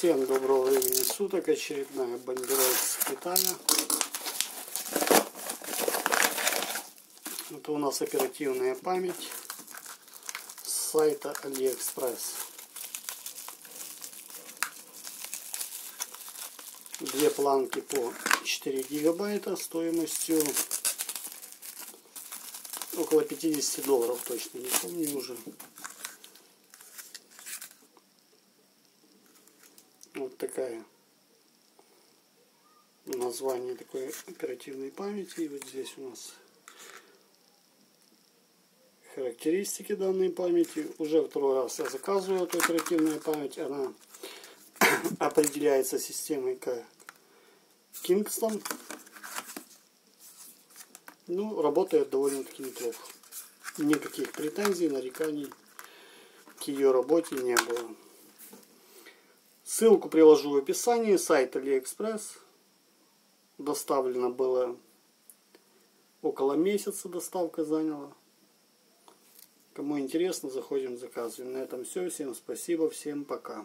Всем доброго времени суток. Очередная бомбировка с Китая. Это у нас оперативная память с сайта AliExpress. Две планки по 4 гигабайта стоимостью около 50 долларов точно, не помню уже. Вот такая название такой оперативной памяти. И вот здесь у нас характеристики данной памяти. Уже второй раз я заказываю эту оперативную память. Она определяется системой как Kingston. Ну, работает довольно-таки неплохо. Никаких претензий, нареканий к ее работе не было. Ссылку приложу в описании. Сайт AliExpress. Доставлено было около месяца доставка заняла. Кому интересно, заходим, заказываем. На этом все. Всем спасибо, всем пока.